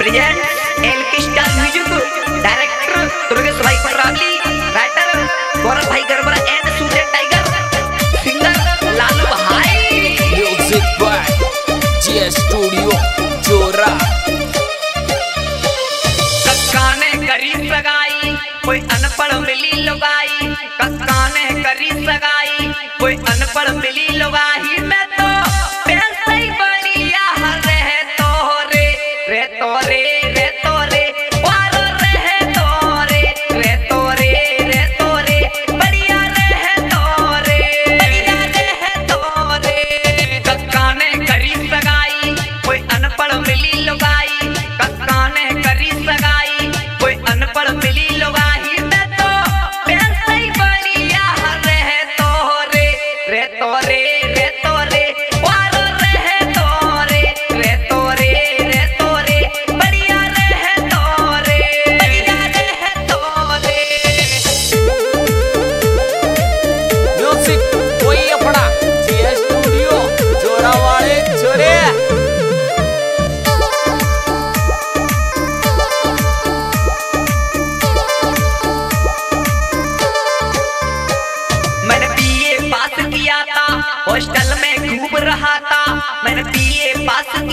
Present L K music director Durgesh भाई Patravali writer Gaurav भाई Garbara and Surya tiger singer Lalu भाई। Music by G studio Jora Kakka ने करी सगाई कोई अनपढ़ मिली लुगाई। कक्का ने करी सगाई कोई अनपढ़ मिली लुगाई।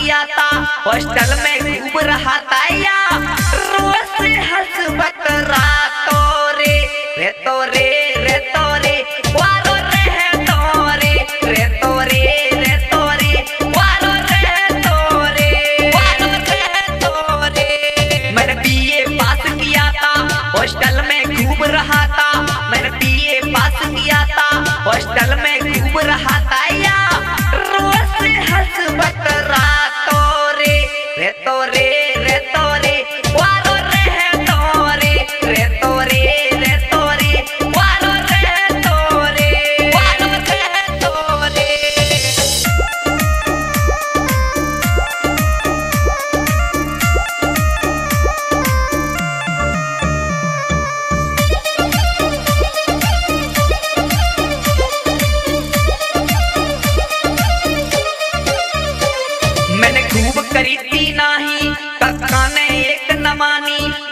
किया था। हॉस्टल में खूब रहा था या। रोज से हंसबत रे रे तो रे रे तो रे रे रे वारो रे। मैंने बीए पास किया था, हॉस्टल में खूब रहा था। मैंने बीए पास किया था, हॉस्टल में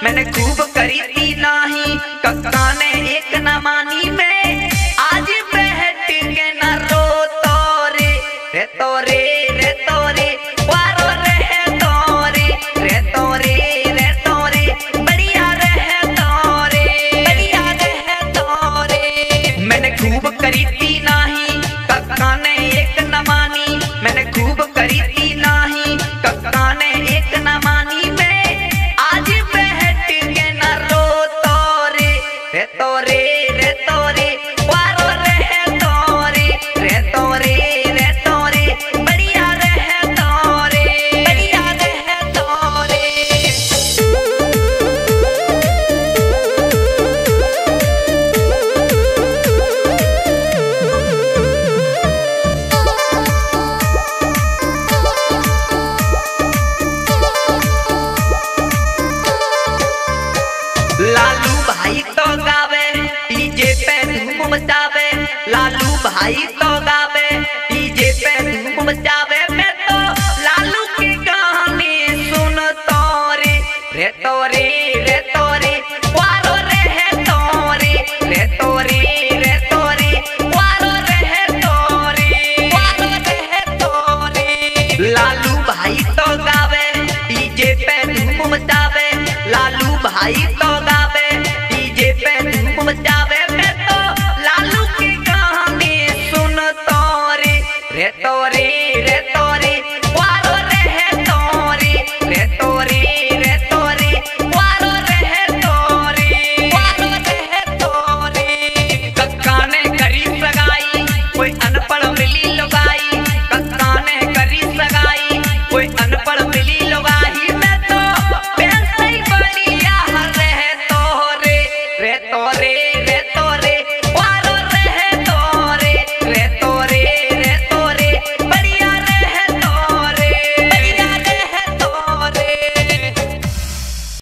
मानी खूब करी थी नाही। कक्का ने एक न मानी मैं। आज बैठ के न रो। तोरे रे। तो गावे, डीजे पे मचावे। मैं तो लालू की कहानी सुन तो रे रे तो रे रे तो रे वारो रे रे तो रे रे रे वारो रे वारो रहे तो लालू भाई तो गावे, डीजे पे धूम मचावे। लालू भाई तो रे